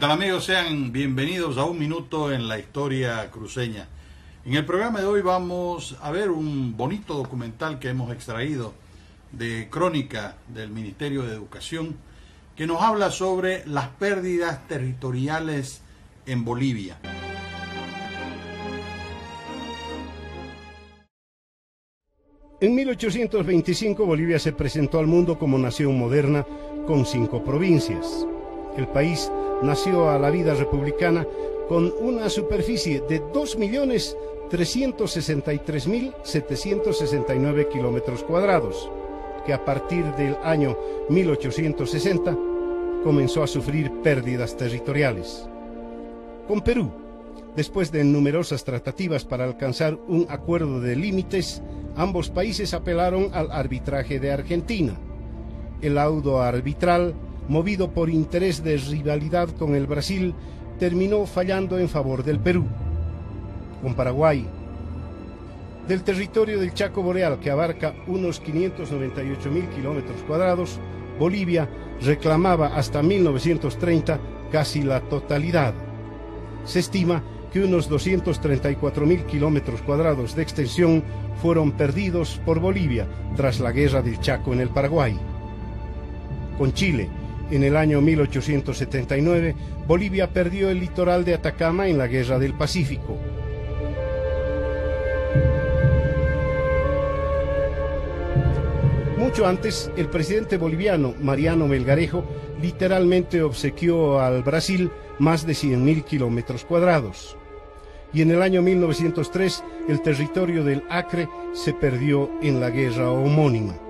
tal amigos? Sean bienvenidos a un minuto en la historia cruceña. En el programa de hoy vamos a ver un bonito documental que hemos extraído de Crónica del Ministerio de Educación que nos habla sobre las pérdidas territoriales en Bolivia. En 1825 Bolivia se presentó al mundo como nación moderna con cinco provincias. El país nació a la vida republicana con una superficie de 2.363.769 kilómetros cuadrados, que a partir del año 1860 comenzó a sufrir pérdidas territoriales. Con Perú, después de numerosas tratativas para alcanzar un acuerdo de límites, ambos países apelaron al arbitraje de Argentina. El laudo arbitral, movido por interés de rivalidad con el Brasil, terminó fallando en favor del Perú. Con Paraguay, del territorio del Chaco Boreal, que abarca unos 598 mil kilómetros cuadrados, Bolivia reclamaba hasta 1930 casi la totalidad. Se estima que unos 234 mil kilómetros cuadrados de extensión fueron perdidos por Bolivia tras la guerra del Chaco en el Paraguay. Con Chile, en el año 1879, Bolivia perdió el litoral de Atacama en la Guerra del Pacífico. Mucho antes, el presidente boliviano Mariano Melgarejo literalmente obsequió al Brasil más de 100.000 kilómetros cuadrados. Y en el año 1903, el territorio del Acre se perdió en la guerra homónima.